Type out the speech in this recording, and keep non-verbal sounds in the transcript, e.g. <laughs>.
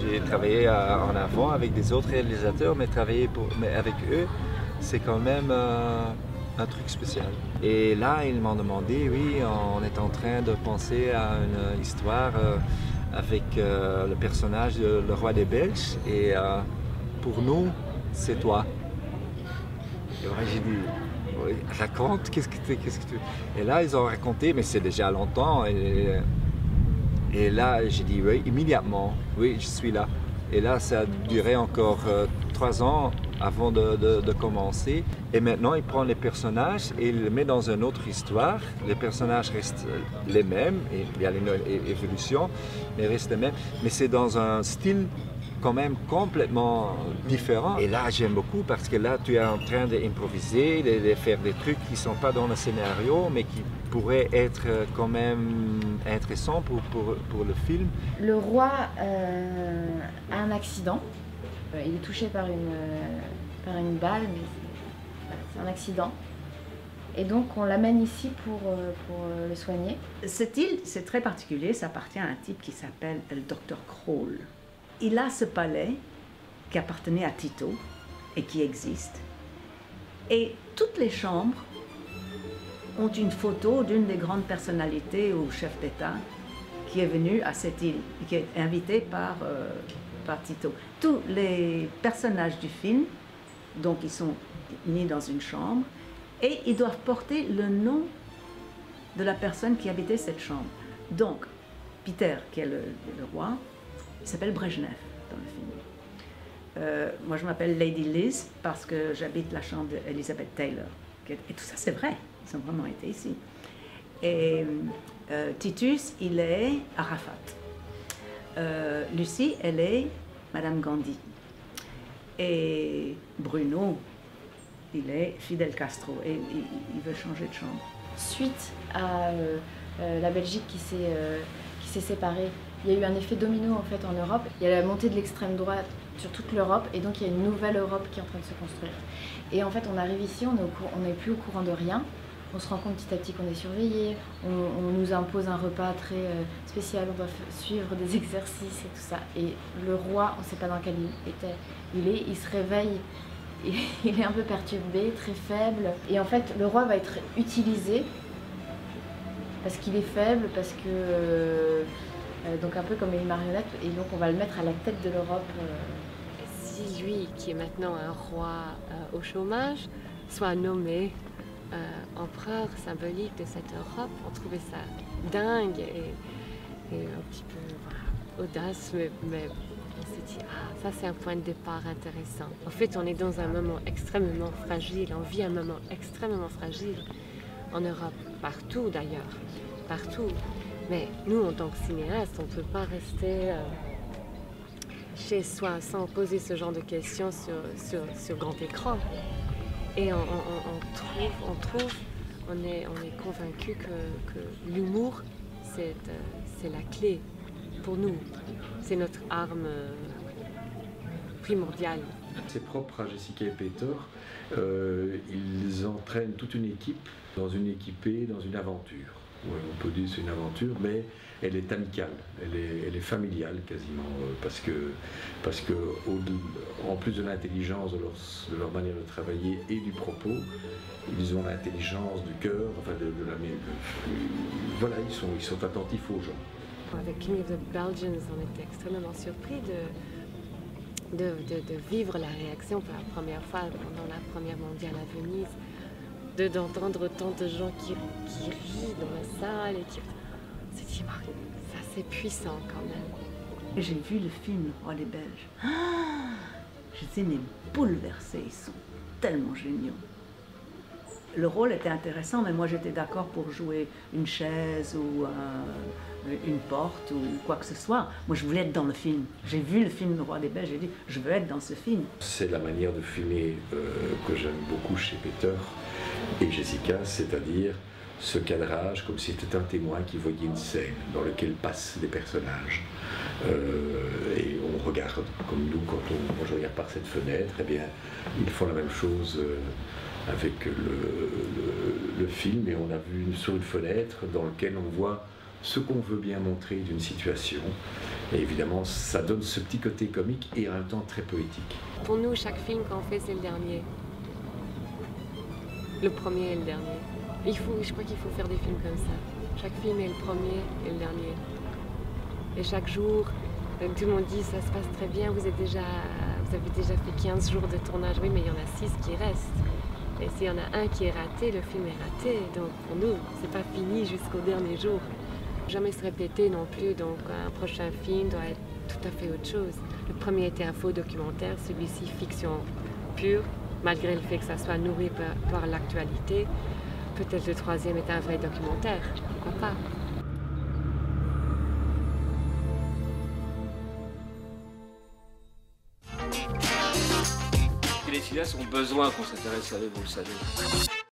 J'ai travaillé en avant avec des autres réalisateurs, mais travailler pour, avec eux, c'est quand même euh, un truc spécial. Et là, ils m'ont demandé, oui, on est en train de penser à une histoire euh, avec euh, le personnage de le roi des Belges, et pour nous, c'est toi. Et moi, j'ai dit, raconte, qu'est-ce que tu... Qu'est-ce que. Et là, ils ont raconté, mais c'est déjà longtemps. Et là, j'ai dit oui, immédiatement, oui, je suis là. Et là, ça a duré encore euh, trois ans avant de, commencer. Et maintenant, il prend les personnages et il les met dans une autre histoire. Les personnages restent les mêmes, il y a une évolution, mais restent les mêmes. Mais c'est dans un style quand même complètement différent. Et là, j'aime beaucoup parce que là, tu es en train d'improviser, de, faire des trucs qui ne sont pas dans le scénario, mais qui pourraient être quand même intéressants pour, pour, pour le film. Le roi euh, a un accident. Euh, il est touché par une, euh, par une balle, mais c'est un accident. Et donc on l'amène ici pour, pour le soigner. Cette île, c'est très particulier, ça appartient à un type qui s'appelle le docteur Kroll il a ce palais qui appartenait à Tito et qui existe. Et toutes les chambres ont une photo d'une des grandes personnalités ou chefs d'État qui est venu à cette île, qui est invité par, euh, par Tito. Tous les personnages du film, donc ils sont mis dans une chambre, et ils doivent porter le nom de la personne qui habitait cette chambre. Donc, Peter, qui est le roi, il s'appelle Brejnev dans le film. Euh, moi, je m'appelle Lady Liz parce que j'habite la chambre d'Elizabeth Taylor. Et tout ça, c'est vrai. Ils ont vraiment été ici. Et euh, Titus, il est Arafat. Euh, Lucie, elle est Madame Gandhi. Et Bruno, il est Fidel Castro. Et il, veut changer de chambre. Suite à la Belgique qui s'est séparée il y a eu un effet domino en fait en Europe. Il y a la montée de l'extrême droite sur toute l'Europe et donc il y a une nouvelle Europe qui est en train de se construire. Et en fait, on arrive ici, on n'est plus au courant de rien. On se rend compte petit à petit qu'on est surveillé, on, nous impose un repas très euh, spécial, on doit suivre des <laughs> exercices et tout ça. Et le roi, on ne sait pas dans quel il il est, il se réveille, <laughs> il est un peu perturbé, très faible. Et en fait, le roi va être utilisé parce qu'il est faible, parce que euh, donc un peu comme une marionnette, et donc on va le mettre à la tête de l'Europe. Euh. Si lui, qui est maintenant un roi euh, au chômage, soit nommé empereur symbolique de cette Europe, on trouvait ça dingue et, un petit peu audace, mais, on s'est dit, ah, ça c'est un point de départ intéressant. En fait, on est dans un moment extrêmement fragile, on vit un moment extrêmement fragile en Europe, partout d'ailleurs, partout. Mais nous, en tant que cinéastes, on ne peut pas rester euh, chez soi sans poser ce genre de questions sur, grand écran. Et on, trouve, on trouve, on est, on convaincu que, l'humour, c'est euh, la clé pour nous. C'est notre arme euh, primordiale. C'est propre à Jessica et Peter. ils entraînent toute une équipe dans une équipée, dans une aventure on peut dire c'est une aventure, mais elle est amicale, elle est, elle est familiale quasiment, euh, parce que, parce que en plus de l'intelligence de leur, manière de travailler et du propos, ils ont l'intelligence du cœur, enfin de, la voilà, ils sont, ils sont attentifs aux gens. Avec King of the Belgians, on était extrêmement surpris de, de, de vivre la réaction pour la première fois pendant la première mondiale à Venise d'entendre autant de gens qui, rient dans la salle et qui. C'est dit, ça c'est puissant quand même. J'ai vu le film Oh les Belges. Ah, J'étais mais bouleversée, ils sont tellement géniaux. Le rôle était intéressant, mais moi j'étais d'accord pour jouer une chaise ou euh, une porte ou quoi que ce soit. Moi je voulais être dans le film. J'ai vu le film Le Roi des Belges, j'ai dit je veux être dans ce film. C'est la manière de filmer euh, que j'aime beaucoup chez Peter et Jessica, c'est-à-dire ce cadrage comme si c'était un témoin qui voyait une scène dans laquelle passent des personnages. Euh, comme nous, quand on, je regarde par cette fenêtre, eh bien, ils font la même chose euh, avec le, film, et on a vu sur une fenêtre dans laquelle on voit ce qu'on veut bien montrer d'une situation. Et évidemment, ça donne ce petit côté comique et en même temps très poétique. Pour nous, chaque film qu'on fait, c'est le dernier. Le premier et le dernier. Il faut, je crois qu'il faut faire des films comme ça. Chaque film est le premier et le dernier. Et chaque jour, euh, tout le monde dit ça se passe très bien, vous, avez déjà fait 15 jours de tournage. Oui, mais il y en a 6 qui restent. Et s'il y en a un qui est raté, le film est raté. Donc pour nous, c'est pas fini jusqu'au dernier jour jamais se répéter non plus, donc un prochain film doit être tout à fait autre chose. Le premier était un faux documentaire, celui-ci fiction pure, malgré le fait que ça soit nourri par, l'actualité. Peut-être le troisième est un vrai documentaire, pourquoi pas? Cinéastes ont besoin qu'on s'intéresse à eux, vous le savez.